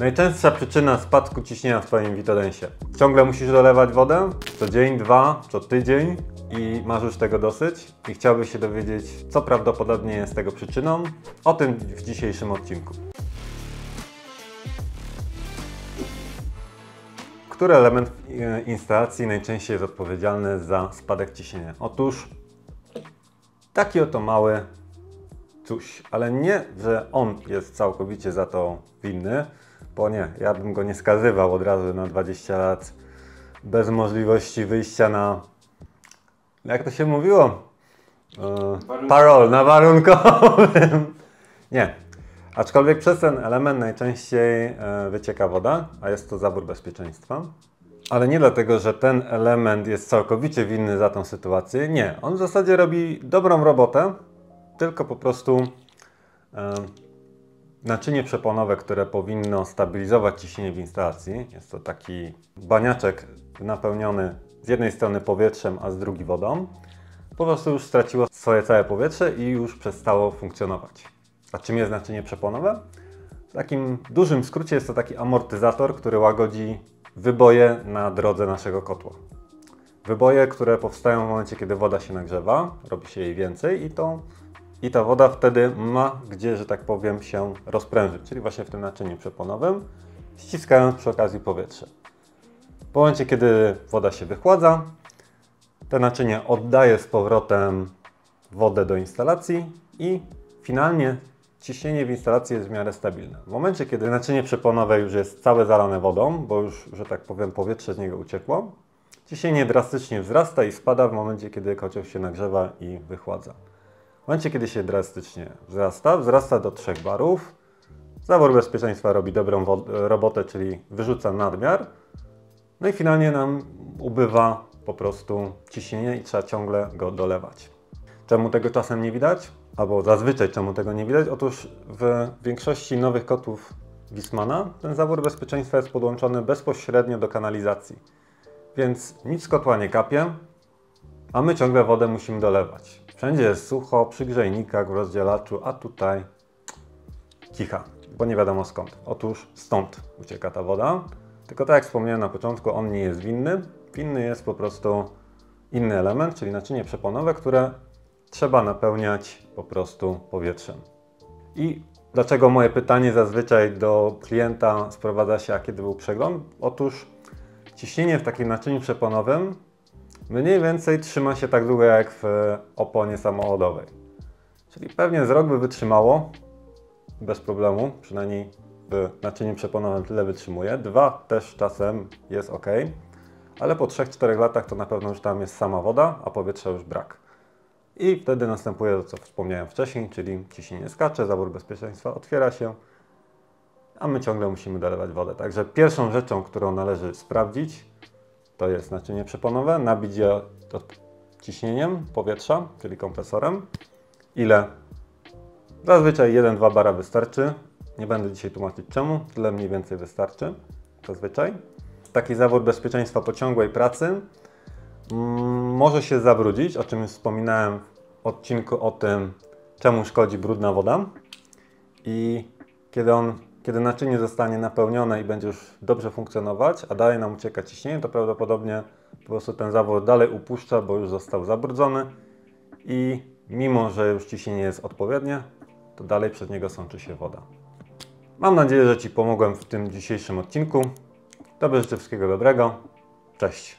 Najczęstsza przyczyna spadku ciśnienia w Twoim witodensie. Ciągle musisz dolewać wodę? Co dzień, dwa, co tydzień i masz już tego dosyć? I chciałbyś się dowiedzieć, co prawdopodobnie jest tego przyczyną? O tym w dzisiejszym odcinku. Który element e, instalacji najczęściej jest odpowiedzialny za spadek ciśnienia? Otóż taki oto mały coś, ale nie, że on jest całkowicie za to winny, bo nie, ja bym go nie skazywał od razu na 20 lat bez możliwości wyjścia na, jak to się mówiło? E, parol, na warunkowym. nie. Aczkolwiek przez ten element najczęściej e, wycieka woda, a jest to zabór bezpieczeństwa. Ale nie dlatego, że ten element jest całkowicie winny za tą sytuację. Nie, on w zasadzie robi dobrą robotę, tylko po prostu e, naczynie przeponowe, które powinno stabilizować ciśnienie w instalacji. Jest to taki baniaczek napełniony z jednej strony powietrzem, a z drugiej wodą. Po prostu już straciło swoje całe powietrze i już przestało funkcjonować. A czym jest naczynie przeponowe? W takim dużym skrócie jest to taki amortyzator, który łagodzi wyboje na drodze naszego kotła. Wyboje, które powstają w momencie, kiedy woda się nagrzewa, robi się jej więcej i, to, i ta woda wtedy ma gdzie, że tak powiem, się rozprężyć, czyli właśnie w tym naczyniu przeponowym, ściskając przy okazji powietrze. W momencie, kiedy woda się wychładza, to naczynie oddaje z powrotem wodę do instalacji i finalnie ciśnienie w instalacji jest w miarę stabilne. W momencie, kiedy naczynie przeponowe już jest całe zalane wodą, bo już, że tak powiem, powietrze z niego uciekło, ciśnienie drastycznie wzrasta i spada w momencie, kiedy kocioł się nagrzewa i wychładza. Momencie, kiedy się drastycznie wzrasta, wzrasta do 3 barów. Zawór bezpieczeństwa robi dobrą robotę, czyli wyrzuca nadmiar. No i finalnie nam ubywa po prostu ciśnienie i trzeba ciągle go dolewać. Czemu tego czasem nie widać? albo zazwyczaj czemu tego nie widać? Otóż w większości nowych kotów Wismana ten zawór bezpieczeństwa jest podłączony bezpośrednio do kanalizacji. Więc nic z kotła nie kapie, a my ciągle wodę musimy dolewać. Wszędzie jest sucho, przy grzejnikach, w rozdzielaczu, a tutaj kicha, bo nie wiadomo skąd. Otóż stąd ucieka ta woda. Tylko tak jak wspomniałem na początku, on nie jest winny. Winny jest po prostu inny element, czyli naczynie przeponowe, które trzeba napełniać po prostu powietrzem. I dlaczego moje pytanie zazwyczaj do klienta sprowadza się, a kiedy był przegląd? Otóż ciśnienie w takim naczyniu przeponowym mniej więcej trzyma się tak długo jak w oponie samochodowej. Czyli pewnie z rok by wytrzymało bez problemu, przynajmniej w naczyniu przeponowym tyle wytrzymuje. Dwa też czasem jest ok, ale po 3-4 latach to na pewno już tam jest sama woda, a powietrza już brak. I wtedy następuje to, co wspomniałem wcześniej, czyli ciśnienie skacze, zabór bezpieczeństwa otwiera się, a my ciągle musimy dolewać wodę. Także pierwszą rzeczą, którą należy sprawdzić, to jest naczynie przeponowe, nabić je ciśnieniem powietrza, czyli kompresorem. Ile? Zazwyczaj 1-2 bara wystarczy. Nie będę dzisiaj tłumaczyć czemu, tyle mniej więcej wystarczy. Zazwyczaj. Taki zawór bezpieczeństwa po ciągłej pracy Mm, może się zabrudzić, o czym wspominałem w odcinku o tym, czemu szkodzi brudna woda. I kiedy, on, kiedy naczynie zostanie napełnione i będzie już dobrze funkcjonować, a dalej nam ucieka ciśnienie, to prawdopodobnie po prostu ten zawór dalej upuszcza, bo już został zabrudzony i mimo, że już ciśnienie jest odpowiednie, to dalej przez niego sączy się woda. Mam nadzieję, że Ci pomogłem w tym dzisiejszym odcinku. Tobie życzę wszystkiego dobrego. Cześć!